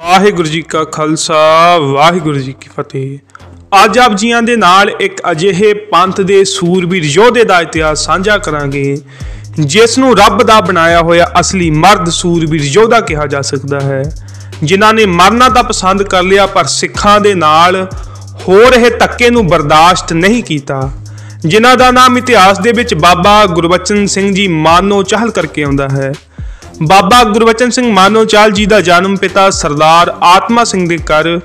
ਵਾਹਿਗੁਰੂ ਜੀ ਕਾ ਖਾਲਸਾ, ਵਾਹਿਗੁਰੂ ਜੀ ਕੀ ਫਤਿਹ। ਅੱਜ ਆਪ ਜੀਆਂ ਦੇ ਨਾਲ ਇੱਕ ਅਜਿਹੇ ਪੰਥ ਦੇ ਸੂਰਬੀਰ ਯੋਧੇ ਦਾ ਇਤਿਹਾਸ ਸਾਂਝਾ ਕਰਾਂਗੇ, ਜਿਸ ਨੂੰ ਰੱਬ ਦਾ ਬਣਾਇਆ ਹੋਇਆ ਅਸਲੀ ਮਰਦ ਸੂਰਬੀਰ ਯੋਧਾ ਕਿਹਾ ਜਾ ਸਕਦਾ ਹੈ। ਜਿਨ੍ਹਾਂ ਨੇ ਮਰਨਾ ਤਾਂ ਪਸੰਦ ਕਰ ਲਿਆ, ਪਰ ਸਿੱਖਾਂ ਦੇ ਨਾਲ ਹੋ ਰਹੇ ਧੱਕੇ ਨੂੰ ਬਰਦਾਸ਼ਤ ਨਹੀਂ ਕੀਤਾ। ਜਿਨ੍ਹਾਂ ਦਾ ਨਾਮ ਇਤਿਹਾਸ ਦੇ ਵਿੱਚ ਬਾਬਾ ਗੁਰਬਚਨ ਸਿੰਘ ਜੀ ਮਾਨੋ ਚਾਹਲ ਕਰਕੇ ਆਉਂਦਾ ਹੈ। ਬਾਬਾ ਗੁਰਬਚਨ ਸਿੰਘ ਮਾਨੋਚਾਲ ਜੀ ਦਾ ਜਨਮ ਪਿਤਾ ਸਰਦਾਰ ਆਤਮਾ ਸਿੰਘ ਦੇ ਘਰ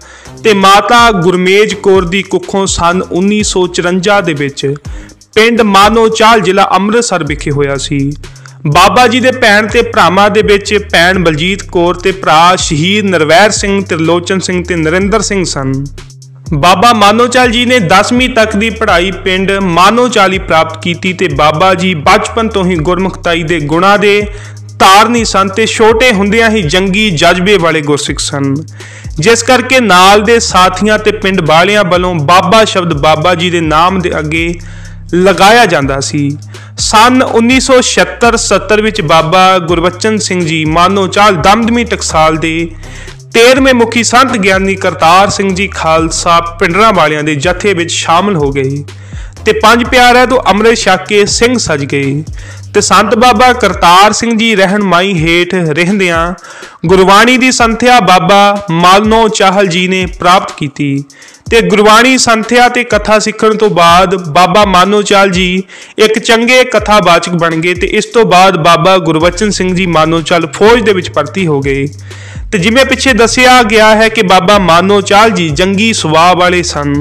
ਤੇ ਮਾਤਾ ਗੁਰਮੇਜ ਕੌਰ ਦੀ ਕੁੱਖੋਂ ਸਨ 1954 ਦੇ ਵਿੱਚ ਪਿੰਡ ਮਾਨੋਚਾਲ ਜ਼ਿਲ੍ਹਾ ਅੰਮ੍ਰਿਤਸਰ ਵਿਖੇ ਹੋਇਆ ਸੀ। ਬਾਬਾ ਜੀ ਦੇ ਭੈਣ ਤੇ ਭਰਾਵਾਂ ਦੇ ਵਿੱਚ ਭੈਣ ਬਲਜੀਤ ਕੌਰ ਤੇ ਭਰਾ ਸ਼ਹੀਦ ਨਰਵੈਰ ਸਿੰਘ, ਤ੍ਰਿਲੋਚਨ ਸਿੰਘ ਤੇ ਨਰਿੰਦਰ ਸਿੰਘ ਸਨ। ਬਾਬਾ ਮਾਨੋਚਾਲ ਜੀ ਨੇ 10ਵੀਂ ਤੱਕ ਦੀ ਪੜ੍ਹਾਈ ਪਿੰਡ ਮਾਨੋਚਾਲੀ ਪ੍ਰਾਪਤ ਕੀਤੀ ਤੇ ਬਾਬਾ ਜੀ ਬਚਪਨ ਤੋਂ ਹੀ ਗੁਰਮੁਖਤਾਈ ਦੇ ਗੁਣਾਂ ਦੇ ਧਾਰਨੀ ਸਨ ਤੇ ਛੋਟੇ ਹੁੰਦਿਆਂ ਹੀ ਜੰਗੀ ਜਜ਼ਬੇ ਵਾਲੇ ਗੁਰਸਿੱਖ ਸਨ। ਜਿਸ ਕਰਕੇ ਨਾਲ ਦੇ ਸਾਥੀਆਂ ਤੇ ਪਿੰਡ ਵਾਲਿਆਂ ਵੱਲੋਂ ਬਾਬਾ ਸ਼ਬਦ ਬਾਬਾ ਜੀ ਦੇ ਨਾਮ ਦੇ ਅੱਗੇ ਲਗਾਇਆ ਜਾਂਦਾ ਸੀ। ਸਨ 1976-70 ਵਿੱਚ ਬਾਬਾ ਗੁਰਬਚਨ ਸਿੰਘ ਜੀ ਮਾਨੋ ਚਾਲ ਦਮਦਮੀ ਟਕਸਾਲ ਦੇ 13ਵੇਂ ਮੁਖੀ ਸੰਤ ਗਿਆਨੀ ਕਰਤਾਰ ਸਿੰਘ ਜੀ ਖਾਲਸਾ ਪਿੰਡਰਾਂ ਵਾਲਿਆਂ ਦੇ ਜਥੇ ਵਿੱਚ ਸ਼ਾਮਲ ਹੋ ਗਏ ਤੇ ਪੰਜ ਪਿਆਰਿਆਂ ਤੋਂ ਅੰਮ੍ਰਿਤ ਛਕ ਕੇ ਸਿੰਘ ਸਜ ਗਏ। ਤੇ ਸੰਤ ਬਾਬਾ ਕਰਤਾਰ ਸਿੰਘ ਜੀ ਰਹਿਨਮਾਈ ਹੇਠ ਰਹਿੰਦਿਆਂ ਗੁਰਬਾਣੀ ਦੀ ਸੰਥਿਆ ਬਾਬਾ ਮਾਲਨੋ ਚਾਹਲ ਜੀ ਨੇ ਪ੍ਰਾਪਤ ਕੀਤੀ ਤੇ ਗੁਰਬਾਣੀ ਸੰਥਿਆ ਤੇ ਕਥਾ ਸਿੱਖਣ ਤੋਂ ਬਾਅਦ ਬਾਬਾ ਮਾਨੋ ਚਾਹਲ ਜੀ ਇੱਕ ਚੰਗੇ ਕਥਾਵਾਚਕ ਬਣ ਗਏ ਤੇ ਇਸ ਤੋਂ ਬਾਅਦ ਬਾਬਾ ਗੁਰਬਚਨ ਸਿੰਘ ਜੀ ਮਾਨੋ ਚਾਲ ਫੌਜ ਦੇ ਵਿੱਚ ਭਰਤੀ ਹੋ ਗਏ। ਤੇ ਜਿਵੇਂ ਪਿੱਛੇ ਦੱਸਿਆ ਗਿਆ ਹੈ ਕਿ ਬਾਬਾ ਮਾਨੋ ਚਾਲ ਜੀ ਜੰਗੀ ਸੁਭਾਅ ਵਾਲੇ ਸਨ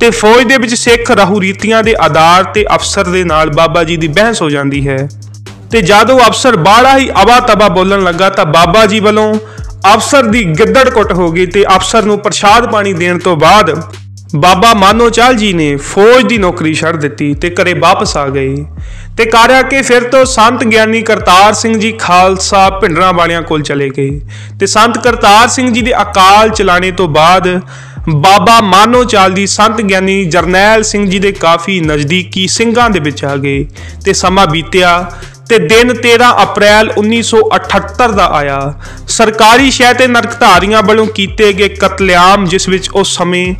ਤੇ ਫੌਜ ਦੇ ਵਿੱਚ ਸਿੱਖ ਰਾਹੂ ਰੀਤੀਆਂ ਦੇ ਆਧਾਰ ਤੇ ਅਫਸਰ ਦੇ ਨਾਲ ਬਾਬਾ ਜੀ ਦੀ ਬਹਿਸ ਹੋ ਜਾਂਦੀ ਹੈ। ਤੇ ਜਦੋਂ ਅਫਸਰ ਬਾੜਾ ਹੀ ਅਵਾ ਤਬਾ ਬੋਲਣ ਲੱਗਾ ਤਾਂ ਬਾਬਾ ਜੀ ਵੱਲੋਂ ਅਫਸਰ ਦੀ ਗਿੱਦੜ ਕੁੱਟ ਹੋ ਗਈ ਤੇ ਅਫਸਰ ਨੂੰ ਪ੍ਰਸ਼ਾਦ ਪਾਣੀ ਦੇਣ ਤੋਂ ਬਾਅਦ ਬਾਬਾ ਮਾਨੋ ਚਾਲ ਜੀ ਨੇ ਫੌਜ ਦੀ ਨੌਕਰੀ ਛੱਡ ਦਿੱਤੀ ਤੇ ਘਰੇ ਵਾਪਸ ਆ ਗਏ। ਤੇ ਕਾਰਿਆ ਕੇ ਫਿਰ ਤੋਂ ਸੰਤ ਗਿਆਨੀ ਕਰਤਾਰ ਸਿੰਘ ਜੀ ਖਾਲਸਾ ਭਿੰਡਰਾਂ ਵਾਲਿਆਂ ਕੋਲ ਚਲੇ ਗਏ। ਤੇ ਸੰਤ ਕਰਤਾਰ ਸਿੰਘ ਜੀ ਦੇ ਅਕਾਲ ਚਲਾਣੇ ਤੋਂ ਬਾਅਦ ਬਾਬਾ ਮਾਨੋ ਚਾਲ ਦੀ ਸੰਤ ਗਿਆਨੀ ਜਰਨੈਲ ਸਿੰਘ ਜੀ ਦੇ ਕਾਫੀ ਨਜ਼ਦੀਕੀ ਸਿੰਘਾਂ ਦੇ ਵਿੱਚ ਆ ਗਏ। ਤੇ ਸਮਾਂ ਬੀਤਿਆ ਤੇ ਦਿਨ 13 ਅਪ੍ਰੈਲ 1978 ਦਾ ਆਇਆ। ਸਰਕਾਰੀ ਸ਼ਹਿ ਤੇ ਨਰਕਧਾਰੀਆਂ ਵੱਲੋਂ ਕੀਤੇ ਗਏ ਕਤਲੇਆਮ, ਜਿਸ ਵਿੱਚ ਉਸ ਸਮੇਂ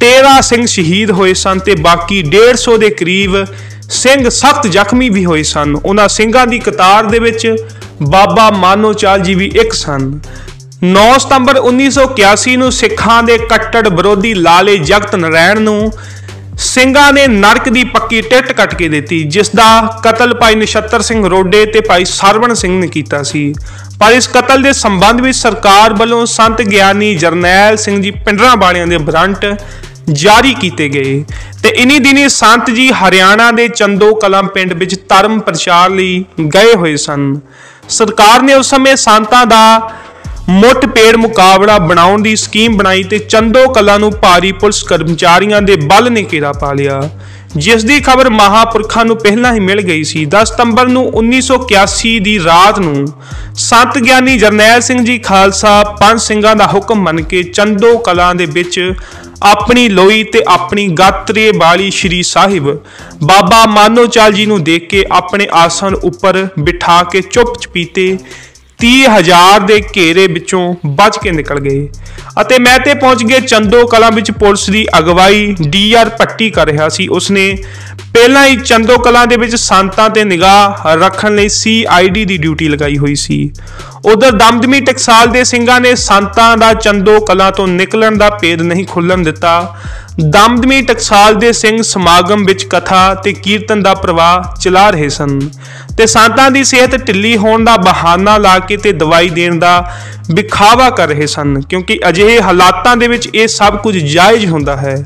13 ਸਿੰਘ ਸ਼ਹੀਦ ਹੋਏ ਸਨ ਤੇ ਬਾਕੀ 150 ਦੇ ਕਰੀਬ ਸਿੰਘ ਸਖਤ ਜ਼ਖਮੀ ਵੀ ਹੋਏ ਸਨ। ਉਹਨਾਂ ਸਿੰਘਾਂ ਦੀ ਕਤਾਰ ਦੇ ਵਿੱਚ ਬਾਬਾ ਮਾਨੋ ਚਾਲ ਜੀ ਵੀ ਇੱਕ ਸਨ। 9 ਸਤੰਬਰ 1981 ਨੂੰ ਸਿੱਖਾਂ ਦੇ ਕੱਟੜ ਵਿਰੋਧੀ ਲਾਲੇ ਜਗਤ ਨਰੈਣ ਨੂੰ ਸਿੰਘਾਂ ਨੇ ਨਰਕ ਦੀ ਪੱਕੀ ਟਿੱਟ ਕੱਟ ਕੇ ਦਿੱਤੀ, ਜਿਸ ਦਾ ਕਤਲ ਭਾਈ ਨਛੱਤਰ ਸਿੰਘ ਰੋਡੇ ਤੇ ਭਾਈ ਸਰਵਣ ਸਿੰਘ ਨੇ ਕੀਤਾ ਸੀ। ਪਰ ਇਸ ਕਤਲ ਦੇ ਸੰਬੰਧ ਵਿੱਚ ਸਰਕਾਰ ਵੱਲੋਂ ਸੰਤ ਗਿਆਨੀ ਜਰਨੈਲ ਸਿੰਘ ਜੀ ਪਿੰਡਰਾਂ ਵਾਲਿਆਂ ਦੇ ਬਰੰਟ ਜਾਰੀ ਕੀਤੇ ਗਏ ਤੇ ਇਨੀ ਦਿਨੀ ਸੰਤ ਜੀ ਹਰਿਆਣਾ ਦੇ ਚੰਦੋ ਕਲਾਂ ਪਿੰਡ ਵਿੱਚ ਧਰਮ ਪ੍ਰਚਾਰ ਲਈ ਗਏ ਹੋਏ ਸਨ। ਸਰਕਾਰ ਨੇ ਉਸ ਸਮੇਂ ਸੰਤਾਂ ਦਾ ਮੁੱਠ ਪੇੜ ਮੁਕਾਬਲਾ ਬਣਾਉਣ ਦੀ ਸਕੀਮ ਬਣਾਈ ਤੇ ਚੰਦੋ ਕਲਾ ਨੂੰ ਭਾਰੀ ਪੁਲਿਸ ਕਰਮਚਾਰੀਆਂ ਦੇ ਬਲ ਨੇ ਘੇਰਾ ਪਾ ਲਿਆ। ਜਿਸ ਦੀ ਖਬਰ ਮਹਾਪੁਰਖਾਂ ਨੂੰ ਪਹਿਲਾਂ ਹੀ ਮਿਲ ਗਈ ਸੀ 10 ਸਤੰਬਰ ਨੂੰ 1981 ਦੀ ਰਾਤ ਨੂੰ ਸੰਤ ਗਿਆਨੀ ਜਰਨੈਲ ਸਿੰਘ ਜੀ ਖਾਲਸਾ ਪੰਜ ਸਿੰਘਾਂ ਦਾ ਹੁਕਮ ਮੰਨ ਕੇ ਚੰਦੋ ਕਲਾਂ ਦੇ ਵਿੱਚ ਆਪਣੀ ਲੋਈ ਤੇ ਆਪਣੀ ਗਾਤਰੇ ਵਾਲੀ ਸ਼੍ਰੀ ਸਾਹਿਬ ਬਾਬਾ ਮਾਨੋ ਚਾਲ ਜੀ ਨੂੰ ਦੇਖ ਕੇ ਆਪਣੇ ਆਸਣ ਉੱਪਰ ਬਿਠਾ ਕੇ ਚੁੱਪ ਚਪੀਤੇ 30000 ਦੇ ਘੇਰੇ ਵਿੱਚੋਂ ਬਚ ਕੇ ਨਿਕਲ ਗਏ ਅਤੇ ਮੈਂ ਤੇ ਪਹੁੰਚ ਗਏ ਚੰਦੋ ਕਲਾਂ ਵਿੱਚ ਪੁਲਿਸ ਦੀ ਅਗਵਾਈ ਡੀਆਰ ਪੱਟੀ ਕਰ ਰਿਹਾ ਸੀ। ਉਸਨੇ ਪਹਿਲਾਂ ਹੀ ਚੰਦੋ ਕਲਾਂ ਦੇ ਵਿੱਚ ਸੰਤਾਂ ਤੇ ਨਿਗਾਹ ਰੱਖਣ ਲਈ ਸੀਆਈਡੀ ਦੀ ਡਿਊਟੀ ਲਗਾਈ ਹੋਈ ਸੀ। ਉਧਰ ਦਮਦਮੀ ਟਕਸਾਲ ਦੇ ਸਿੰਘਾਂ ਨੇ ਸੰਤਾਂ ਦਾ ਚੰਦੋ ਕਲਾਂ ਤੋਂ ਨਿਕਲਣ ਦਾ ਭੇਦ ਨਹੀਂ ਖੁੱਲਣ ਦਿੱਤਾ। ਦਮਦਮੀ ਟਕਸਾਲ ਦੇ ਸਿੰਘ ਸਮਾਗਮ ਵਿੱਚ ਕਥਾ ਤੇ ਕੀਰਤਨ ਦਾ ਪ੍ਰਵਾਹ ਚਲਾ ਰਹੇ ਸਨ ਤੇ ਸੰਤਾਂ ਦੀ ਸਿਹਤ ਢਿੱਲੀ ਹੋਣ ਦਾ ਬਹਾਨਾ ਲਾ ਕੇ ਤੇ ਦਵਾਈ ਦੇਣ ਦਾ ਵਿਖਾਵਾ ਕਰ ਰਹੇ ਸਨ, ਕਿਉਂਕਿ ਅਜਿਹੇ ਹਾਲਾਤਾਂ ਦੇ ਵਿੱਚ ਇਹ ਸਭ ਕੁਝ ਜਾਇਜ਼ ਹੁੰਦਾ ਹੈ।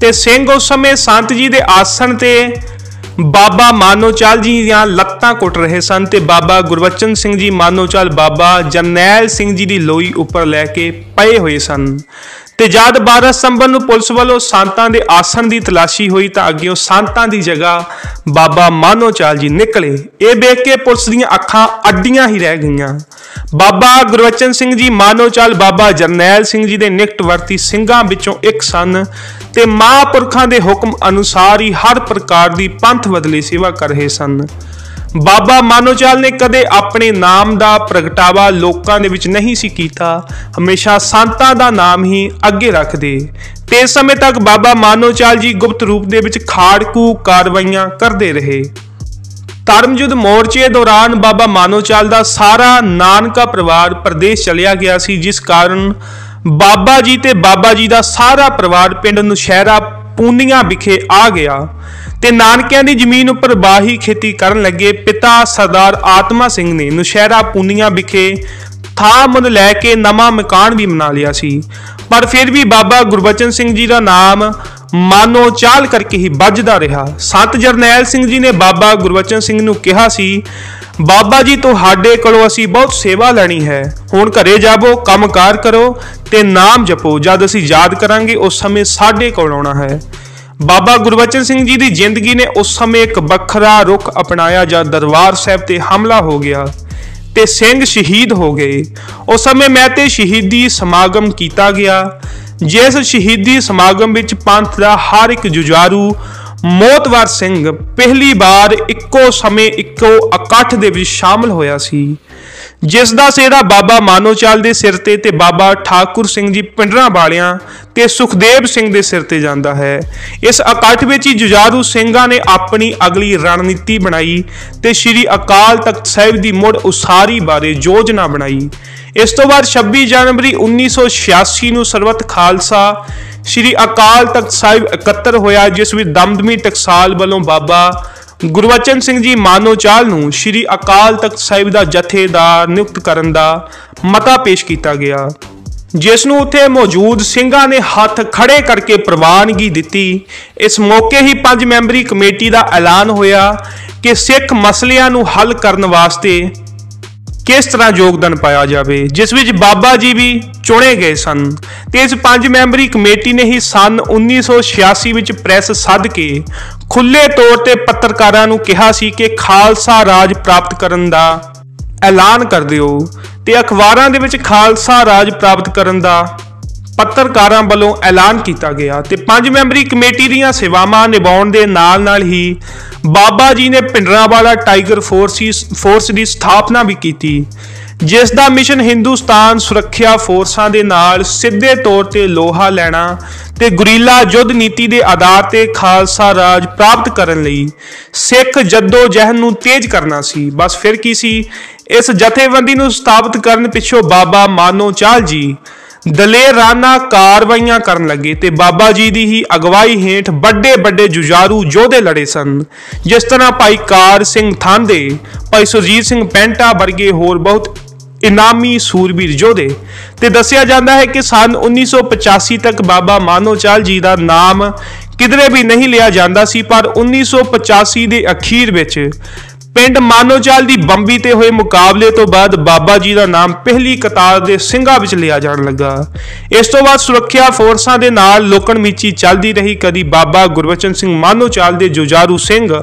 ਤੇ ਸਿੰਘ ਉਸ ਸਮੇਂ ਸੰਤ ਜੀ ਦੇ ਆਸਣ ਤੇ ਬਾਬਾ ਮਾਨੋਚਾਲ ਜੀ ਦੀਆਂ ਲੱਤਾਂ ਕੁੱਟ ਰਹੇ ਸਨ ਤੇ ਬਾਬਾ ਗੁਰਬਚਨ ਸਿੰਘ ਜੀ ਮਾਨੋਚਾਲ ਬਾਬਾ ਜਰਨੈਲ ਸਿੰਘ ਜੀ ਦੀ ਲੋਈ ਉੱਪਰ ਲੈ ਕੇ ਪਏ ਹੋਏ ਸਨ। ਤੇ ਜਦ 12 ਸਤੰਬਰ ਨੂੰ ਪੁਲਿਸ ਵੱਲੋਂ ਸੰਤਾਂ ਦੇ ਆਸਣ ਦੀ ਤਲਾਸ਼ੀ ਹੋਈ ਤਾਂ ਅੱਗੇ ਉਹ ਸੰਤਾਂ ਦੀ ਜਗ੍ਹਾ ਬਾਬਾ ਮਾਨੋਚਾਲ ਜੀ ਨਿਕਲੇ। ਇਹ ਵੇਖ ਕੇ ਪੁਲਿਸ ਦੀਆਂ ਅੱਖਾਂ ਅੱਡੀਆਂ ਹੀ ਰਹਿ ਗਈਆਂ। ਬਾਬਾ ਗੁਰਵਚਨ ਸਿੰਘ ਜੀ ਮਾਨੋਚਾਲ ਬਾਬਾ ਜਰਨੈਲ ਸਿੰਘ ਜੀ ਦੇ ਨਿਕਟ ਵਰਤੀ ਸਿੰਘਾਂ ਵਿੱਚੋਂ ਇੱਕ ਸਨ ਤੇ ਮਹਾਂਪੁਰਖਾਂ ਦੇ ਹੁਕਮ ਅਨੁਸਾਰ ਹੀ ਹਰ ਪ੍ਰਕਾਰ ਦੀ ਪੰਥ ਬਦਲੀ ਸੇਵਾ ਕਰ ਰਹੇ ਸਨ। ਬਾਬਾ ਮਾਨੋਚਾਲ ਨੇ ਕਦੇ ਆਪਣੇ ਨਾਮ ਦਾ ਪ੍ਰਗਟਾਵਾ ਲੋਕਾਂ ਦੇ ਵਿੱਚ ਨਹੀਂ ਸੀ ਕੀਤਾ। ਹਮੇਸ਼ਾ ਸੰਤਾਂ ਦਾ ਨਾਮ ਹੀ ਅੱਗੇ ਰੱਖਦੇ। ਤੇ ਇਸ ਸਮੇਂ ਤੱਕ ਬਾਬਾ ਮਾਨੋਚਾਲ ਜੀ ਗੁਪਤ ਰੂਪ ਦੇ ਵਿੱਚ ਖਾੜਕੂ ਕਾਰਵਾਈਆਂ ਕਰਦੇ ਰਹੇ। ਧਰਮਯੁੱਧ ਮੋਰਚੇ ਦੌਰਾਨ ਬਾਬਾ ਮਾਨੋਚਾਲ ਦਾ ਸਾਰਾ ਨਾਨਕਾ ਪਰਿਵਾਰ ਪ੍ਰਦੇਸ਼ ਚਲਿਆ ਗਿਆ ਸੀ, ਜਿਸ ਕਾਰਨ ਬਾਬਾ ਜੀ ਤੇ ਬਾਬਾ ਜੀ ਦਾ ਸਾਰਾ ਪਰਿਵਾਰ ਪਿੰਡ ਨੁਸ਼ਹਿਰਾ ਪੂਨੀਆਂ ਵਿਖੇ ਆ ਗਿਆ ਤੇ ਨਾਨਕਿਆਂ ਦੀ ਜ਼ਮੀਨ ਉੱਪਰ ਬਾਹੀ ਖੇਤੀ ਕਰਨ ਲੱਗੇ ਪਿਤਾ ਸਰਦਾਰ ਆਤਮਾ ਸਿੰਘ ਨੇ ਨੁਸ਼ਹਿਰਾ ਪੂਨੀਆਂ ਵਿਖੇ ਥਾਂ ਮੁੱਲ ਲੈ ਕੇ ਨਵਾਂ ਮਕਾਨ ਵੀ ਬਣਾ ਲਿਆ ਸੀ। ਪਰ ਫਿਰ ਵੀ ਬਾਬਾ ਗੁਰਬਚਨ ਸਿੰਘ ਜੀ ਦਾ ਨਾਮ ਮਾਨੋ ਚਾਲ ਕਰਕੇ ਹੀ ਵੱਜਦਾ ਰਿਹਾ। ਸੰਤ ਜਰਨੈਲ ਸਿੰਘ ਜੀ ਨੇ ਬਾਬਾ ਗੁਰਬਚਨ ਸਿੰਘ ਨੂੰ ਕਿਹਾ ਸੀ ਬਾਬਾ ਜੀ, ਤੁਹਾਡੇ ਕੋਲੋਂ ਅਸੀਂ ਬਹੁਤ ਸੇਵਾ ਲੈਣੀ ਹੈ। ਹੁਣ ਘਰੇ ਜਾਵੋ, ਕੰਮਕਾਰ ਕਰੋ ਤੇ ਨਾਮ ਜਪੋ। ਜਦ ਅਸੀਂ ਯਾਦ ਕਰਾਂਗੇ, ਉਸ ਸਮੇਂ ਸਾਡੇ ਕੋਲ ਆਉਣਾ ਹੈ। ਬਾਬਾ ਗੁਰਬਚਨ ਸਿੰਘ ਜੀ ਦੀ ਜ਼ਿੰਦਗੀ ਨੇ ਉਸ ਸਮੇਂ ਇੱਕ ਵੱਖਰਾ ਰੁਖ ਅਪਣਾਇਆ, ਜਦ ਦਰਬਾਰ ਸਾਹਿਬ ਤੇ ਹਮਲਾ ਹੋ ਗਿਆ ਤੇ ਸਿੰਘ ਸ਼ਹੀਦ ਹੋ ਗਏ। ਉਸ ਸਮੇਂ ਮੈਂ ਤੇ ਸ਼ਹੀਦੀ ਸਮਾਗਮ ਕੀਤਾ ਗਿਆ। ਜਿਸ ਸ਼ਹੀਦੀ ਸਮਾਗਮ ਵਿੱਚ ਪੰਥ ਦਾ ਹਰ ਇੱਕ ਜੁਝਾਰੂ ਮੋਤਵਰ ਸਿੰਘ ਪਹਿਲੀ ਵਾਰ ਇੱਕੋ ਸਮੇਂ ਇੱਕੋ ਇਕੱਠ ਦੇ ਵਿੱਚ ਸ਼ਾਮਲ ਹੋਇਆ ਸੀ, ਜਿਸ ਦਾ ਸਿਹਰਾ ਬਾਬਾ ਮਾਨੋਚਾਲ ਦੇ ਸਿਰ ਤੇ ਤੇ ਬਾਬਾ ਠਾਕੁਰ ਸਿੰਘ ਜੀ ਪਿੰਡਰਾਂ ਵਾਲਿਆਂ ਤੇ ਸੁਖਦੇਵ ਸਿੰਘ ਦੇ ਸਿਰ ਤੇ ਜਾਂਦਾ ਹੈ। ਇਸ ਇਕੱਠ ਵਿੱਚ ਹੀ ਜੁਝਾਰੂ ਸਿੰਘਾਂ ਨੇ ਆਪਣੀ ਅਗਲੀ ਰਣਨੀਤੀ ਬਣਾਈ ਤੇ ਸ੍ਰੀ ਅਕਾਲ ਤਖਤ ਸਾਹਿਬ ਦੀ ਮੁੜ ਉਸਾਰੀ ਬਾਰੇ ਯੋਜਨਾ ਬਣਾਈ। ਇਸ ਤੋਂ ਬਾਅਦ 26 ਜਨਵਰੀ 1986 ਨੂੰ ਸਰਬਤ ਖਾਲਸਾ ਸ੍ਰੀ ਅਕਾਲ ਤਖਤ ਸਾਹਿਬ ਇਕੱਤਰ ਹੋਇਆ, ਜਿਸ ਵਿੱਚ ਦਮਦਮੀ ਟਕਸਾਲ ਵੱਲੋਂ ਬਾਬਾ ਗੁਰਵਚਨ ਸਿੰਘ ਜੀ ਮਾਨੋਚਾਲ ਨੂੰ ਸ੍ਰੀ ਅਕਾਲ ਤਖਤ ਸਾਹਿਬ ਦਾ ਜਥੇਦਾਰ ਨਿਯੁਕਤ ਕਰਨ ਦਾ ਮਤਾ ਪੇਸ਼ ਕੀਤਾ ਗਿਆ। ਜਿਸ ਨੂੰ ਉੱਥੇ ਮੌਜੂਦ ਸਿੰਘਾਂ ਨੇ ਹੱਥ ਖੜੇ ਕਰਕੇ ਪ੍ਰਵਾਨਗੀ ਦਿੱਤੀ। ਇਸ ਮੌਕੇ ਹੀ ਪੰਜ ਮੈਂਬਰੀ ਕਮੇਟੀ ਦਾ ਐਲਾਨ ਹੋਇਆ ਕਿ ਸਿੱਖ ਮਸਲਿਆਂ ਨੂੰ ਹੱਲ ਕਰਨ ਵਾਸਤੇ ਕਿਸ ਤਰ੍ਹਾਂ ਯੋਗਦਾਨ ਪਾਇਆ ਜਾਵੇ, ਜਿਸ ਵਿੱਚ ਬਾਬਾ ਜੀ ਵੀ ਚੁਣੇ ਗਏ ਸਨ। ਤੇ ਇਸ ਪੰਜ ਮੈਂਬਰੀ ਕਮੇਟੀ ਨੇ ਹੀ ਸਨ 1986 ਵਿੱਚ ਪ੍ਰੈਸ ਸੱਦ ਕੇ ਖੁੱਲੇ ਤੌਰ ਤੇ ਪੱਤਰਕਾਰਾਂ ਨੂੰ ਕਿਹਾ ਸੀ ਕਿ ਖਾਲਸਾ ਰਾਜ ਪ੍ਰਾਪਤ ਕਰਨ ਦਾ ਐਲਾਨ ਕਰ ਦਿਓ ਤੇ ਅਖਬਾਰਾਂ ਦੇ ਵਿੱਚ ਖਾਲਸਾ ਰਾਜ ਪ੍ਰਾਪਤ ਕਰਨ ਦਾ ਪੱਤਰਕਾਰਾਂ ਵੱਲੋਂ ਐਲਾਨ ਕੀਤਾ ਗਿਆ ਤੇ ਪੰਜ ਮੈਂਬਰੀ ਕਮੇਟੀ ਦੀਆਂ ਸੇਵਾਵਾਂ ਨਿਭਾਉਣ ਦੇ ਨਾਲ-ਨਾਲ ਹੀ ਬਾਬਾ ਜੀ ਨੇ ਪਿੰਡਰਾਵਾਲਾ ਟਾਈਗਰ ਫੋਰਸਿਸ, ਫੋਰਸ ਦੀ ਸਥਾਪਨਾ ਵੀ ਕੀਤੀ, ਜਿਸ ਦਾ ਮਿਸ਼ਨ ਹਿੰਦੁਸਤਾਨ ਸੁਰੱਖਿਆ ਫੋਰਸਾਂ ਦੇ ਨਾਲ ਸਿੱਧੇ ਤੌਰ ਤੇ ਲੋਹਾ ਲੈਣਾ ਤੇ ਗੁਰੀਲਾ ਯੁੱਧ ਨੀਤੀ ਦੇ ਆਧਾਰ ਤੇ ਖਾਲਸਾ ਰਾਜ ਪ੍ਰਾਪਤ ਕਰਨ ਲਈ ਸਿੱਖ ਜੱਦੋ ਜਹਿਦ ਨੂੰ ਤੇਜ਼ ਕਰਨਾ ਸੀ। ਬਸ ਫਿਰ ਕੀ ਸੀ? ਇਸ ਜਥੇਬੰਦੀ ਨੂੰ ਸਥਾਪਿਤ ਕਰਨ ਪਿੱਛੋਂ ਬਾਬਾ ਮਾਨੋ ਚਾਲ ਜੀ ਦਲੇਰਾਨਾ ਕਾਰਵਾਈਆਂ ਕਰਨ ਲੱਗੇ ਤੇ ਬਾਬਾ ਜੀ ਦੀ ਹੀ ਅਗਵਾਈ ਹੇਠ ਵੱਡੇ ਵੱਡੇ ਜੁਝਾਰੂ ਯੋਧੇ ਲੜੇ ਸਨ। ਜਿਸ ਤਰ੍ਹਾਂ ਭਾਈ ਕਾਰ ਸਿੰਘ ਥਾਂਦੇ, ਭਾਈ ਸੁਰਜੀਤ ਸਿੰਘ ਪੈਂਟਾ ਵਰਗੇ ਹੋਰ ਬਹੁਤ ਇਨਾਮੀ ਸੂਰਬੀਰ ਯੋਧੇ। ਤੇ ਦੱਸਿਆ ਜਾਂਦਾ ਹੈ ਕਿ ਸਨ 1985 ਤੱਕ ਬਾਬਾ ਮਾਨੋਚਾਲ ਜੀ ਦਾ ਨਾਮ ਕਿਧਰੇ ਵੀ ਨਹੀਂ ਲਿਆ ਜਾਂਦਾ ਸੀ, ਪਰ 1985 ਦੇ ਅਖੀਰ ਵਿੱਚ ਪਿੰਡ ਮਾਨੋਚਾਲ ਦੀ ਬੰਬੀ ਤੇ ਹੋਏ ਮੁਕਾਬਲੇ ਤੋਂ ਬਾਅਦ ਬਾਬਾ ਜੀ ਦਾ ਨਾਮ ਪਹਿਲੀ ਕਤਾਰ ਦੇ ਸਿੰਘਾਂ ਵਿੱਚ ਲਿਆ ਜਾਣ ਲੱਗਾ। ਇਸ ਤੋਂ ਬਾਅਦ ਸੁਰੱਖਿਆ ਫੋਰਸਾਂ ਦੇ ਨਾਲ ਲੋਕਣ ਮੀਚੀ ਚੱਲਦੀ ਰਹੀ। ਕਦੀ ਬਾਬਾ ਗੁਰਵਚਨ ਸਿੰਘ ਮਾਨੋਚਾਲ ਦੇ ਜੁਝਾਰੂ ਸਿੰਘ,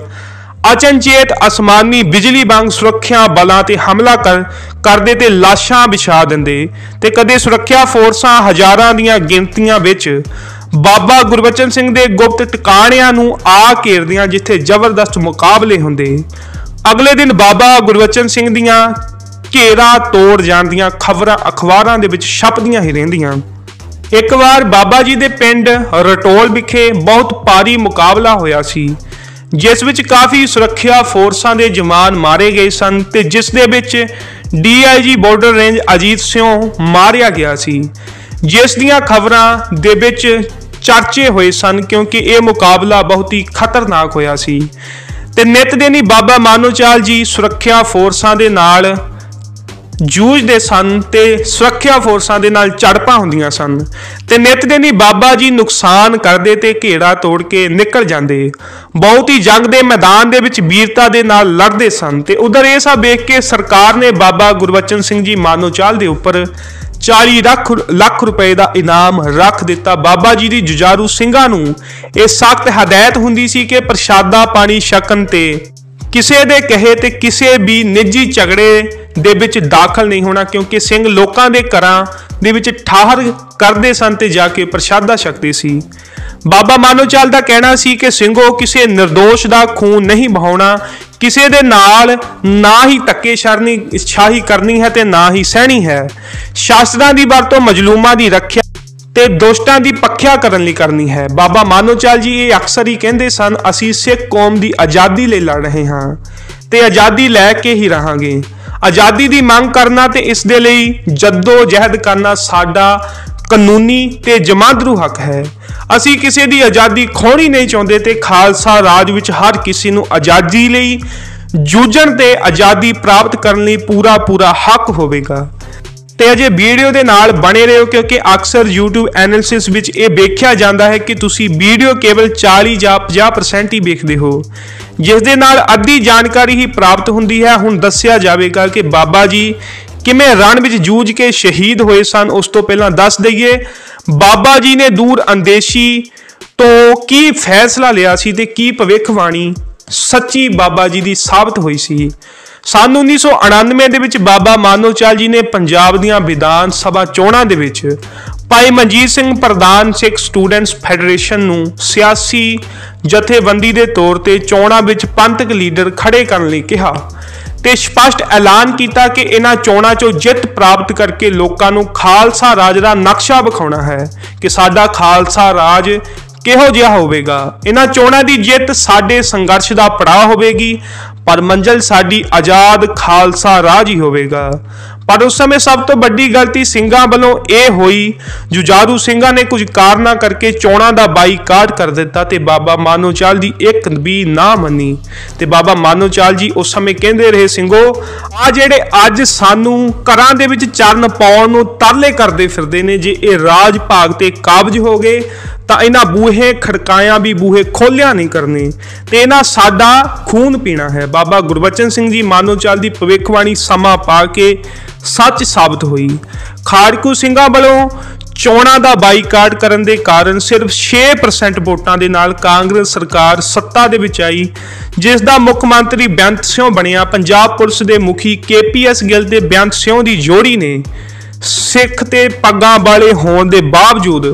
ਅਚਨਚੇਤ ਅਸਮਾਨੀ ਬਿਜਲੀ ਵਾਂਗ ਸੁਰੱਖਿਆ ਬਲਾਂ ਤੇ ਹਮਲਾ ਕਰ, ਕਰਦੇ ਤੇ ਲਾਸ਼ਾਂ ਵਿਛਾ ਦਿੰਦੇ ਤੇ ਕਦੇ ਸੁਰੱਖਿਆ ਫੋਰਸਾਂ ਹਜ਼ਾਰਾਂ ਦੀਆਂ ਗਿਣਤੀਆਂ ਵਿੱਚ ਬਾਬਾ ਗੁਰਬਚਨ ਸਿੰਘ ਦੇ ਗੁਪਤ ਟਿਕਾਣਿਆਂ ਨੂੰ ਆ ਘੇਰਦੀਆਂ ਜਿੱਥੇ ਜ਼ਬਰਦਸਤ ਮੁਕਾਬਲੇ ਹੁੰਦੇ। ਅਗਲੇ ਦਿਨ ਬਾਬਾ ਗੁਰਬਚਨ ਸਿੰਘ ਦੀਆਂ ਘੇਰਾ ਤੋੜ ਜਾਣ ਦੀਆਂ ਖਬਰਾਂ, ਅਖਬਾਰਾਂ ਦੇ ਵਿੱਚ ਛਪਦੀਆਂ ਹੀ ਰਹਿੰਦੀਆਂ। ਇੱਕ ਵਾਰ ਬਾਬਾ ਜੀ ਦੇ ਪਿੰਡ ਰਟੋਲ ਵਿਖੇ ਬਹੁਤ ਭਾਰੀ ਮੁਕਾਬਲਾ ਹੋਇਆ ਸੀ, ਜਿਸ ਵਿੱਚ ਕਾਫੀ ਸੁਰੱਖਿਆ ਫੋਰਸਾਂ ਦੇ ਜਵਾਨ ਮਾਰੇ ਗਏ ਸਨ ਤੇ ਜਿਸ ਦੇ ਵਿੱਚ DIG border range Ajit Singh ਮਾਰਿਆ ਗਿਆ ਸੀ। ਜਿਸ ਦੀਆਂ ਖਬਰਾਂ ਦੇ ਵਿੱਚ ਚਰਚੇ ਹੋਏ ਸਨ ਕਿਉਂਕਿ ਇਹ ਮੁਕਾਬਲਾ ਬਹੁਤ ਹੀ ਖਤਰਨਾਕ ਹੋਇਆ ਸੀ। ਤੇ ਨਿਤ ਦਿਨ ਹੀ ਬਾਬਾ ਮਾਨੋਚਾਲ ਜੀ ਸੁਰੱਖਿਆ ਫੋਰਸਾਂ ਦੇ ਨਾਲ ਜੂਝਦੇ ਸਨ ਤੇ ਸੁਰੱਖਿਆ ਫੋਰਸਾਂ ਦੇ ਨਾਲ ਝੜਪਾਂ ਹੁੰਦੀਆਂ ਸਨ ਤੇ ਨਿਤ ਦਿਨ ਹੀ ਬਾਬਾ ਜੀ ਨੁਕਸਾਨ ਕਰਦੇ ਤੇ ਘੇੜਾ ਤੋੜ ਕੇ ਨਿਕਲ ਜਾਂਦੇ। ਬਹੁਤ ਹੀ ਜੰਗ ਦੇ ਮੈਦਾਨ ਦੇ ਵਿੱਚ ਵੀਰਤਾ ਦੇ ਨਾਲ ਲੜਦੇ ਸਨ ਤੇ ਉਧਰ ਇਹ ਸਭ ਵੇਖ ਕੇ ਸਰਕਾਰ ਨੇ ਬਾਬਾ ਗੁਰਬਚਨ ਸਿੰਘ ਜੀ ਮਾਨੋਚਾਲ ਦੇ ਉੱਪਰ 40 ਲੱਖ ਲੱਖ ਰੁਪਏ ਦਾ ਇਨਾਮ ਰੱਖ ਦਿੱਤਾ। ਬਾਬਾ ਜੀ ਦੀ ਜੁਜਾਰੂ ਸਿੰਘਾਂ ਨੂੰ ਇਹ ਸਖਤ ਹਦਾਇਤ ਹੁੰਦੀ ਸੀ ਕਿ ਪ੍ਰਸ਼ਾਦਾ ਪਾਣੀ ਛਕਣ ਤੇ ਕਿਸੇ ਦੇ ਕਹੇ ਤੇ ਕਿਸੇ ਵੀ ਨਿੱਜੀ ਝਗੜੇ ਦੇ ਵਿੱਚ ਦਾਖਲ ਨਹੀਂ ਹੋਣਾ, ਕਿਉਂਕਿ ਸਿੰਘ ਲੋਕਾਂ ਦੇ ਘਰਾਂ ਦੇ ਵਿੱਚ ਠਾਹਰ ਕਰਦੇ ਸਨ ਤੇ ਜਾ ਕੇ ਪ੍ਰਸ਼ਾਦਾ ਛਕਦੇ ਸੀ। ਬਾਬਾ ਮਾਨੋਚਾਲ ਦਾ ਕਹਿਣਾ ਸੀ ਕਿ ਸਿੰਘੋ, ਕਿਸੇ નિર્ਦੋਸ਼ ਦਾ ਖੂਨ ਨਹੀਂ ਬਹਾਉਣਾ ਕਿਸੇ ਦੇ ਨਾਲ ਨਾ ਹੀ ਧੱਕੇ ਸ਼ਰਨੀ ਸ਼ਾਹੀ ਕਰਨੀ ਹੈ ਤੇ ਨਾ ਹੀ ਸਹਿਣੀ ਹੈ। ਸ਼ਾਸਤਰਾਂ ਦੀ ਵਰਤੋਂ ਮਜਲੂਮਾਂ ਦੀ ਰੱਖਿਆ ਤੇ ਦੋਸਤਾਂ ਦੀ ਪੱਖਿਆ ਕਰਨ ਲਈ ਕਰਨੀ ਹੈ। ਬਾਬਾ ਮਾਨੋਚਾਲ ਜੀ ਇਹ ਅਕਸਰ ਹੀ ਕਹਿੰਦੇ ਸਨ, ਅਸੀਂ ਸਿੱਖ ਕੌਮ ਦੀ ਆਜ਼ਾਦੀ ਲਈ ਲੜ ਰਹੇ ਹਾਂ ਤੇ ਆਜ਼ਾਦੀ ਲੈ ਕੇ ਹੀ ਰਹਾਂਗੇ। ਆਜ਼ਾਦੀ ਦੀ ਮੰਗ ਕਰਨਾ ਤੇ ਇਸ ਦੇ ਲਈ ਜੱਦੋ ਜਹਿਦ ਕਰਨਾ ਸਾਡਾ ਕਾਨੂੰਨੀ ਤੇ ਜਮਾਂਦਰੂ ਹੱਕ ਹੈ। ਅਸੀਂ ਕਿਸੇ ਦੀ ਆਜ਼ਾਦੀ ਖੋਣੀ ਨਹੀਂ ਚਾਹੁੰਦੇ ਤੇ ਖਾਲਸਾ ਰਾਜ ਵਿੱਚ ਹਰ ਕਿਸੇ ਨੂੰ ਆਜ਼ਾਦੀ ਲਈ ਜੂਝਣ ਤੇ ਆਜ਼ਾਦੀ ਪ੍ਰਾਪਤ ਕਰਨ ਲਈ ਪੂਰਾ ਪੂਰਾ ਹੱਕ ਹੋਵੇਗਾ। ਤੇ ਅਜੇ ਵੀਡੀਓ ਦੇ ਨਾਲ ਬਣੇ ਰਹੋ ਕਿਉਂਕਿ ਅਕਸਰ YouTube ਐਨਾਲਿਸਿਸ ਵਿੱਚ ਇਹ ਵੇਖਿਆ ਜਾਂਦਾ ਹੈ ਕਿ ਤੁਸੀਂ ਵੀਡੀਓ ਕੇਵਲ 40 ਜਾਂ 50% ਹੀ ਵੇਖਦੇ ਹੋ। ਜਿਸ ਦੇ ਨਾਲ ਅੱਧੀ ਜਾਣਕਾਰੀ ਹੀ ਪ੍ਰਾਪਤ ਹੁੰਦੀ ਹੈ। ਹੁਣ ਦੱਸਿਆ ਜਾਵੇਗਾ ਕਿ ਬਾਬਾ ਜੀ ਕਿਵੇਂ ਰਣ ਵਿੱਚ ਜੂਝ ਕੇ ਸ਼ਹੀਦ ਹੋਏ ਸਨ, ਉਸ ਤੋਂ ਪਹਿਲਾਂ ਦੱਸ ਦਈਏ, ਬਾਬਾ ਜੀ ਨੇ ਦੂਰ ਅੰਦੇਸ਼ੀ ਤੋਂ ਕੀ ਫੈਸਲਾ ਲਿਆ ਸੀ ਤੇ ਕੀ ਭਵਿੱਖਬਾਣੀ ਸੱਚੀ ਬਾਬਾ ਜੀ ਦੀ ਸਾਬਤ ਹੋਈ ਸੀ? ਸਨ 1999 ਦੇ ਵਿੱਚ ਬਾਬਾ ਮਾਨੋਚਾਲ ਜੀ ਨੇ ਪੰਜਾਬ ਦੀਆਂ ਵਿਧਾਨ ਸਭਾ ਚੋਣਾਂ ਦੇ ਵਿੱਚ ਭਾਈ ਮਨਜੀਤ ਸਿੰਘ ਪ੍ਰਧਾਨ ਸਿੱਖ ਸਟੂਡੈਂਟਸ ਫੈਡਰੇਸ਼ਨ ਨੂੰ ਸਿਆਸੀ ਜਥੇਬੰਦੀ ਦੇ ਤੌਰ ਤੇ ਚੋਣਾਂ ਵਿੱਚ ਪੰਥਕ ਲੀਡਰ ਖੜੇ ਕਰਨ ਲਈ ਕਿਹਾ। ਤੇ ਸਪਸ਼ਟ ਐਲਾਨ ਕੀਤਾ ਕਿ ਇਹਨਾਂ ਚੋਣਾਂ 'ਚੋਂ ਜਿੱਤ ਪ੍ਰਾਪਤ ਕਰਕੇ ਲੋਕਾਂ ਨੂੰ ਖਾਲਸਾ ਰਾਜ ਦਾ ਨਕਸ਼ਾ ਵਿਖਾਉਣਾ ਹੈ ਕਿ ਸਾਡਾ ਖਾਲਸਾ ਰਾਜ ਕਿਹੋ ਜਿਹਾ ਹੋਵੇਗਾ। ਇਹਨਾਂ ਚੋਣਾਂ ਦੀ ਜਿੱਤ ਸਾਡੇ ਸੰਘਰਸ਼ ਦਾ ਪੜਾਅ ਹੋਵੇਗੀ, ਪਰ ਮੰਜ਼ਲ ਸਾਡੀ ਆਜ਼ਾਦ ਖਾਲਸਾ ਰਾਜ ਹੀ ਹੋਵੇਗਾ। ਪਰ ਉਸ ਸਮੇਂ ਸਭ ਤੋਂ ਵੱਡੀ ਗਲਤੀ ਸਿੰਘਾਂ ਵੱਲੋਂ ਇਹ ਹੋਈ, ਜੁਝਾਰੂ ਸਿੰਘਾਂ ਨੇ ਕੁਝ ਕਾਰਨਾ ਕਰਕੇ ਚੋਣਾਂ ਦਾ ਬਾਈਕਾਟ ਕਰ ਦਿੱਤਾ ਤੇ ਬਾਬਾ ਮਾਨੋਚਾਲ ਦੀ ਇੱਕ ਵੀ ਨਾ ਮੰਨੀ। ਤੇ ਬਾਬਾ ਮਾਨੋਚਾਲ ਜੀ ਉਸ ਸਮੇਂ ਕਹਿੰਦੇ ਰਹੇ, ਸਿੰਘੋ, ਆ ਜਿਹੜੇ ਅੱਜ ਸਾਨੂੰ ਘਰਾਂ ਦੇ ਵਿੱਚ ਚਰਨ ਪਾਉਣ ਨੂੰ ਤਰਲੇ ਕਰਦੇ ਫਿਰਦੇ ਨੇ, ਜੇ ਇਹ ਰਾਜ ਭਾਗ ਤੇ ਕਾਬਜ ਹੋ ਗਏ ਤਾਂ ਇਹਨਾਂ ਬੂਹੇ ਖੜਕਾਇਆ ਵੀ ਬੂਹੇ ਖੋਲਿਆ ਨਹੀਂ ਕਰਨੇ ਤੇ ਇਹਨਾਂ ਸਾਡਾ ਖੂਨ ਪੀਣਾ ਹੈ। ਬਾਬਾ ਗੁਰਬਚਨ ਸਿੰਘ ਜੀ ਮਾਨੋਚਾਲ ਦੀ ਭਵਿੱਖਬਾਣੀ ਸਮਾਂ ਪਾ ਕੇ ਸੱਚ ਸਾਬਤ ਹੋਈ। ਖਾੜਕੂ ਸਿੰਘਾਂ ਵੱਲੋਂ ਚੋਣਾਂ ਦਾ ਬਾਈਕਾਟ ਕਰਨ ਦੇ ਕਾਰਨ ਸਿਰਫ 6% ਵੋਟਾਂ ਦੇ ਨਾਲ ਕਾਂਗਰਸ ਸਰਕਾਰ ਸੱਤਾ ਦੇ ਵਿੱਚ ਆਈ, ਜਿਸ ਦਾ ਮੁੱਖ ਮੰਤਰੀ ਬੇਅੰਤ ਸਿੰਘ ਬਣਿਆ। ਪੰਜਾਬ ਪੁਲਿਸ ਦੇ ਮੁਖੀ ਕੇਪੀਐਸ ਗਿੱਲ ਤੇ ਬੇਅੰਤ ਸਿੰਘ ਦੀ ਜੋੜੀ ਨੇ ਸਿੱਖ ਤੇ ਪੱਗਾਂ ਵਾਲੇ ਹੋਣ ਦੇ ਬਾਵਜੂਦ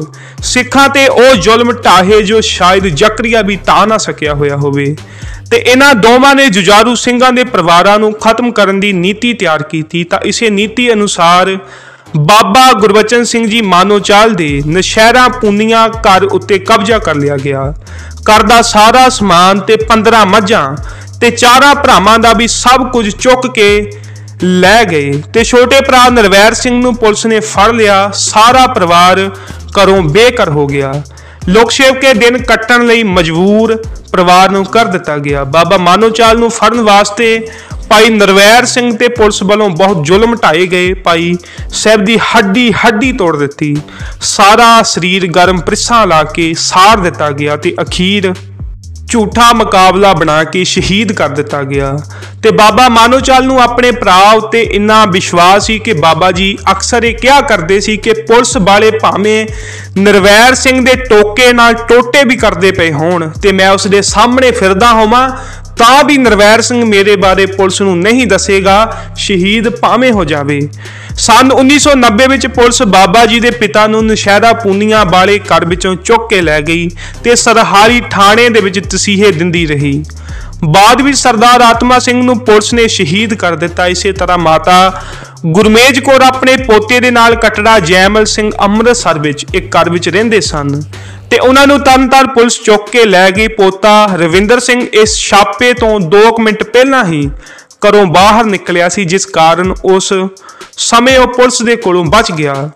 ਸਿੱਖਾਂ ਤੇ ਉਹ ਜ਼ੁਲਮ ਢਾਹੇ ਜੋ ਸ਼ਾਇਦ ਜ਼ਕਰੀਆ ਵੀ ਤਾਂ ਨਾ ਸਕਿਆ ਹੋਇਆ ਹੋਵੇ। ਤੇ ਇਹਨਾਂ ਦੋਵਾਂ ਨੇ ਜੁਝਾਰੂ ਸਿੰਘਾਂ ਦੇ ਪਰਿਵਾਰਾਂ ਨੂੰ ਖਤਮ ਕਰਨ ਦੀ ਨੀਤੀ ਤਿਆਰ ਕੀਤੀ। ਤਾਂ ਇਸੇ ਨੀਤੀ ਅਨੁਸਾਰ ਬਾਬਾ ਗੁਰਬਚਨ ਸਿੰਘ ਜੀ ਮਾਨੋਚਾਲ ਦੇ ਨਸ਼ਹਿਰਾ ਪੂਨੀਆਂ ਘਰ ਉੱਤੇ ਕਬਜ਼ਾ ਕਰ ਲਿਆ ਗਿਆ। ਘਰ ਦਾ ਸਾਰਾ ਸਮਾਨ ਤੇ 15 ਮੱਝਾਂ ਤੇ ਚਾਰਾਂ ਭਰਾਵਾਂ ਦਾ ਵੀ ਸਭ ਕੁਝ ਚੁੱਕ ਕੇ ਲੈ ਗਏ ਤੇ ਛੋਟੇ ਭਰਾ ਨਰਵੈਰ ਸਿੰਘ ਨੂੰ ਪੁਲਿਸ ਨੇ ਫੜ ਲਿਆ। ਸਾਰਾ ਪਰਿਵਾਰ ਘਰੋਂ ਬੇਘਰ ਹੋ ਗਿਆ। ਲੋਕ ਸੇਵਕੇ ਦਿਨ ਕੱਟਣ ਲਈ ਮਜਬੂਰ ਪਰਿਵਾਰ ਨੂੰ ਕਰ ਦਿੱਤਾ ਗਿਆ। ਬਾਬਾ ਮਾਨੋਚਾਲ ਨੂੰ ਫੜਨ ਵਾਸਤੇ ਭਾਈ ਨਰਵੈਰ ਸਿੰਘ ਤੇ ਪੁਲਿਸ ਵੱਲੋਂ ਬਹੁਤ ਜ਼ੁਲਮ ਢਾਏ ਗਏ। ਭਾਈ ਸਾਹਿਬ ਦੀ ਹੱਡੀ ਹੱਡੀ ਤੋੜ ਦਿੱਤੀ। ਸਾਰਾ ਸਰੀਰ ਗਰਮ ਪ੍ਰਿਸਾਂ ਲਾ ਕੇ ਸਾੜ ਦਿੱਤਾ ਗਿਆ ਤੇ ਅਖੀਰ ਝੂਠਾ ਮੁਕਾਬਲਾ ਬਣਾ ਕੇ ਸ਼ਹੀਦ ਕਰ ਦਿੱਤਾ ਗਿਆ ਤੇ ਬਾਬਾ ਮਾਨੋਚਾਲ ਨੂੰ ਆਪਣੇ ਭਰਾ ਉੱਤੇ ਇੰਨਾ ਵਿਸ਼ਵਾਸ ਸੀ ਕਿ ਬਾਬਾ ਜੀ ਅਕਸਰ ਇਹ ਕਿਹਾ ਕਰਦੇ ਸੀ ਕਿ ਪੁਲਿਸ ਵਾਲੇ ਭਾਵੇਂ ਨਰਵੈਰ ਸਿੰਘ ਦੇ ਟੋਕੇ ਨਾਲ ਟੋਟੇ ਵੀ ਕਰਦੇ ਪਏ ਹੋਣ ਤੇ ਮੈਂ ਉਸ ਦੇ ਸਾਹਮਣੇ ਫਿਰਦਾ ਹੋਵਾਂ, ਤਾਂ ਵੀ ਨਰਵੈਰ ਸਿੰਘ ਮੇਰੇ ਬਾਰੇ ਪੁਲਿਸ ਨੂੰ ਨਹੀਂ ਦੱਸੇਗਾ, ਸ਼ਹੀਦ ਭਾਵੇਂ ਹੋ ਜਾਵੇ। ਸਨ 1990 ਵਿੱਚ ਪੁਲਿਸ ਬਾਬਾ ਜੀ ਦੇ ਪਿਤਾ ਨੂੰ ਨਸ਼ਹਿਰਾ ਪੂਨੀਆਂ ਵਾਲੇ ਘਰ ਵਿੱਚੋਂ ਚੁੱਕ ਕੇ ਲੈ ਗਈ ਤੇ ਸਰਹਾਰੀ ਥਾਣੇ ਦੇ ਵਿੱਚ ਤਸੀਹੇ ਦਿੰਦੀ ਰਹੀ। ਬਾਅਦ ਵਿੱਚ ਸਰਦਾਰ ਆਤਮਾ ਸਿੰਘ ਨੂੰ ਪੁਲਿਸ ਨੇ ਸ਼ਹੀਦ ਕਰ ਦਿੱਤਾ। ਇਸੇ ਤਰ੍ਹਾਂ ਮਾਤਾ ਗੁਰਮੇਜ ਕੌਰ ਆਪਣੇ ਪੋਤੇ ਦੇ ਨਾਲ ਕਟੜਾ ਜੈਮਲ ਸਿੰਘ ਅੰਮ੍ਰਿਤਸਰ ਵਿੱਚ ਇੱਕ ਘਰ ਵਿੱਚ ਰਹਿੰਦੇ ਸਨ ਤੇ ਉਹਨਾਂ ਨੂੰ ਤਨਤਰ ਪੁਲਿਸ ਚੁੱਕ ਕੇ ਲੈ ਗਈ। ਪੋਤਾ ਰਵਿੰਦਰ ਸਿੰਘ ਇਸ ਛਾਪੇ ਤੋਂ 2 ਮਿੰਟ ਪਹਿਲਾਂ ਹੀ ਘਰੋਂ ਬਾਹਰ ਨਿਕਲਿਆ ਸੀ, ਜਿਸ ਕਾਰਨ ਉਸ ਸਮੇਂ ਉਹ ਪੁਲਿਸ ਦੇ ਕੋਲੋਂ ਬਚ ਗਿਆ।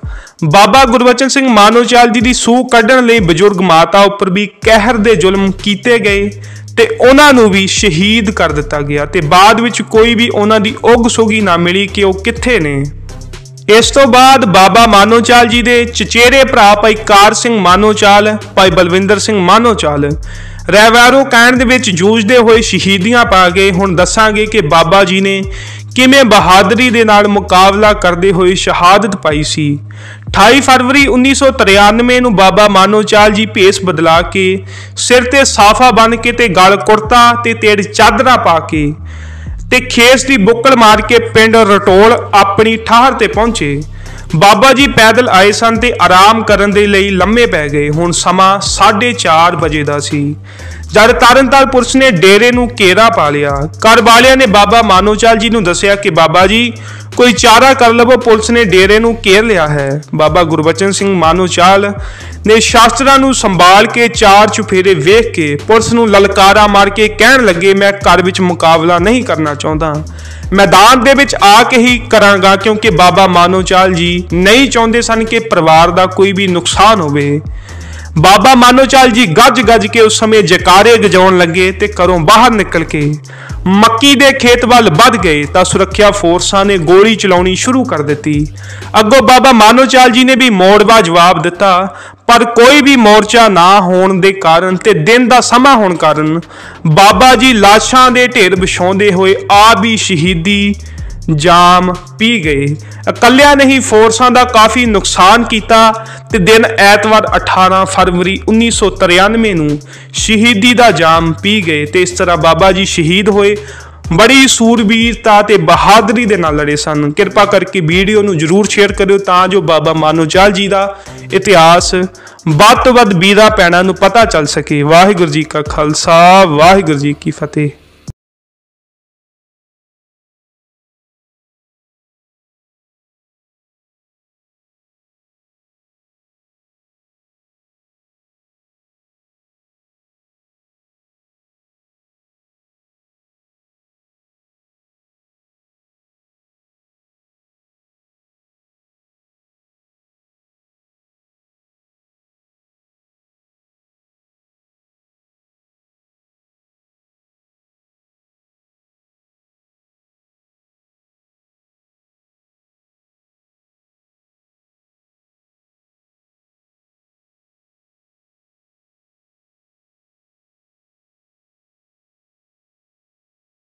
ਬਾਬਾ ਗੁਰਬਚਨ ਸਿੰਘ ਮਾਨੋਚਾਲ ਜੀ ਦੀ ਸੂਹ ਕੱਢਣ ਲਈ ਬਜ਼ੁਰਗ ਮਾਤਾ ਉੱਪਰ ਵੀ ਕਹਿਰ ਦੇ ਜ਼ੁਲਮ ਕੀਤੇ ਗਏ ਤੇ ਉਹਨਾਂ ਨੂੰ ਵੀ ਸ਼ਹੀਦ ਕਰ ਦਿੱਤਾ ਗਿਆ ਤੇ ਬਾਅਦ ਵਿੱਚ ਕੋਈ ਵੀ ਉਹਨਾਂ ਦੀ ਉਗ ਸੁਗੀ ਨਾ ਮਿਲੀ ਕਿ ਉਹ ਕਿੱਥੇ ਨੇ। ਇਸ ਤੋਂ ਬਾਅਦ ਬਾਬਾ ਮਾਨੋਚਾਲ ਜੀ ਦੇ ਚਚੇਰੇ ਭਰਾ ਭਾਈ ਕਾਰ ਸਿੰਘ ਮਾਨੋਚਾਲ, ਭਾਈ ਬਲਵਿੰਦਰ ਸਿੰਘ ਮਾਨੋਚਾਲ ਰਹਿਵਾਰੋ ਕਹਿਣ ਦੇ ਵਿੱਚ ਜੂਝਦੇ ਹੋਏ ਸ਼ਹੀਦੀਆਂ ਪਾ ਕੇ ਹੁਣ ਦੱਸਾਂਗੇ ਕਿ ਬਾਬਾ ਜੀ ਨੇ ਕਿਵੇਂ ਬਹਾਦਰੀ ਦੇ ਨਾਲ ਮੁਕਾਬਲਾ ਕਰਦੇ ਹੋਏ ਸ਼ਹਾਦਤ ਪਾਈ ਸੀ। 28 ਫਰਵਰੀ 1993 ਨੂੰ ਬਾਬਾ ਮਾਨੋਚਾਲ ਜੀ ਭੇਸ ਬਦਲਾ ਕੇ ਸਿਰ ਤੇ ਸਾਫਾ ਬੰਨ ਕੇ ਤੇ ਗਲ ਕੁਰਤਾ ਤੇ ਤੇੜ ਚਾਦਰਾ ਪਾ ਕੇ ਤੇ ਖੇਸ ਦੀ ਬੁੱਕਲ ਮਾਰ ਕੇ ਪਿੰਡ ਰਟੋਲ ਆਪਣੀ ਠਾਹਰ ਤੇ ਪਹੁੰਚੇ। ਬਾਬਾ ਜੀ ਪੈਦਲ ਆਏ ਸਨ ਤੇ ਆਰਾਮ ਕਰਨ ਦੇ ਲਈ ਲੰਮੇ ਪੈ ਗਏ। ਹੁਣ ਸਮਾਂ 4:30 ਵਜੇ ਦਾ ਸੀ। ਜਦ ਤਰਨਤਾਰ ਪੁਲਿਸ ਨੇ ਡੇਰੇ ਨੂੰ ਘੇਰਾ ਪਾ ਲਿਆ, ਘਰ ਵਾਲਿਆਂ ਨੇ ਬਾਬਾ ਮਾਨੋਚਾਲ ਜੀ ਨੂੰ ਦੱਸਿਆ ਕਿ ਬਾਬਾ ਜੀ, ਕੋਈ ਚਾਰਾ ਕਰ ਲਵੋ, ਪੁਲਿਸ ਨੇ ਡੇਰੇ ਨੂੰ ਘੇਰ ਲਿਆ ਹੈ। ਬਾਬਾ ਗੁਰਬਚਨ ਸਿੰਘ ਮਾਨੋਚਾਲ ਨੇ ਸ਼ਾਸਤਰਾਂ ਨੂੰ ਸੰਭਾਲ ਕੇ ਚਾਰ ਚੁਫੇਰੇ ਵੇਖ ਕੇ ਪੁਲਿਸ ਨੂੰ ਲਲਕਾਰਾ ਮਾਰ ਕੇ ਕਹਿਣ ਲੱਗੇ, ਮੈਂ ਘਰ ਵਿੱਚ ਮੁਕਾਬਲਾ ਨਹੀਂ ਕਰਨਾ ਚਾਹੁੰਦਾ। ਮੈਦਾਨ ਦੇ ਵਿੱਚ ਆ ਕੇ ਹੀ ਕਰਾਂਗਾ, ਕਿਉਂਕਿ ਬਾਬਾ ਮਾਨੋਚਾਲ ਜੀ ਨਹੀਂ ਚਾਹੁੰਦੇ ਸਨ ਕਿ ਪਰਿਵਾਰ ਦਾ ਕੋਈ ਵੀ ਨੁਕਸਾਨ ਹੋਵੇ। ਬਾਬਾ ਮਾਨੋਚਾਲ ਜੀ ਗੱਜ ਗੱਜ ਕੇ ਉਸ ਸਮੇਂ ਜਕਾਰੇ ਗਜਾਉਣ ਲੱਗੇ ਤੇ ਘਰੋਂ ਬਾਹਰ ਨਿਕਲ ਕੇ ਮੱਕੀ ਦੇ ਖੇਤ ਵੱਲ ਵੱਧ ਗਏ ਤਾਂ ਸੁਰੱਖਿਆ ਫੋਰਸਾਂ ਨੇ ਗੋਲੀ ਚਲਾਉਣੀ ਸ਼ੁਰੂ ਕਰ ਦਿੱਤੀ। ਅੱਗੋਂ ਬਾਬਾ ਮਾਨੋਚਾਲ ਜੀ ਨੇ ਵੀ ਮੋੜਵਾ ਜਵਾਬ ਦਿੱਤਾ, ਪਰ ਕੋਈ ਵੀ ਮੋਰਚਾ ਨਾ ਹੋਣ ਦੇ ਕਾਰਨ ਤੇ ਦਿਨ ਦਾ ਸਮਾਂ ਹੋਣ ਕਾਰਨ ਬਾਬਾ ਜੀ ਲਾਸ਼ਾਂ ਦੇ ਢੇਰ ਵਿਛਾਉਂਦੇ ਹੋਏ ਆਪ ਹੀ ਸ਼ਹੀਦੀ ਜਾਮ ਪੀ ਗਏ। ਇਕੱਲਿਆਂ ਨੇ ਹੀ ਫੋਰਸਾਂ ਦਾ ਕਾਫੀ ਨੁਕਸਾਨ ਕੀਤਾ ਤੇ ਦਿਨ ਐਤਵਾਰ 18 ਫਰਵਰੀ 1993 ਨੂੰ ਸ਼ਹੀਦੀ ਦਾ ਜਾਮ ਪੀ ਗਏ ਤੇ ਇਸ ਤਰ੍ਹਾਂ ਬਾਬਾ ਜੀ ਸ਼ਹੀਦ ਹੋਏ। ਬੜੀ ਸੂਰਬੀਰਤਾ ਤੇ ਬਹਾਦਰੀ ਦੇ ਨਾਲ ਲੜੇ ਸਨ। ਕਿਰਪਾ ਕਰਕੇ ਵੀਡੀਓ ਨੂੰ ਜਰੂਰ ਸ਼ੇਅਰ ਕਰਿਓ ਤਾਂ ਜੋ ਬਾਬਾ ਮਾਨੋਚਾਲ ਜੀ ਦਾ ਇਤਿਹਾਸ ਵੱਧ ਤੋਂ ਵੱਧ ਵੀਰਾਂ ਪੈਣਾ ਨੂੰ ਪਤਾ ਚੱਲ ਸਕੇ। ਵਾਹਿਗੁਰੂ ਜੀ ਕਾ ਖਾਲਸਾ, ਵਾਹਿਗੁਰੂ ਜੀ ਕੀ ਫਤਿਹ।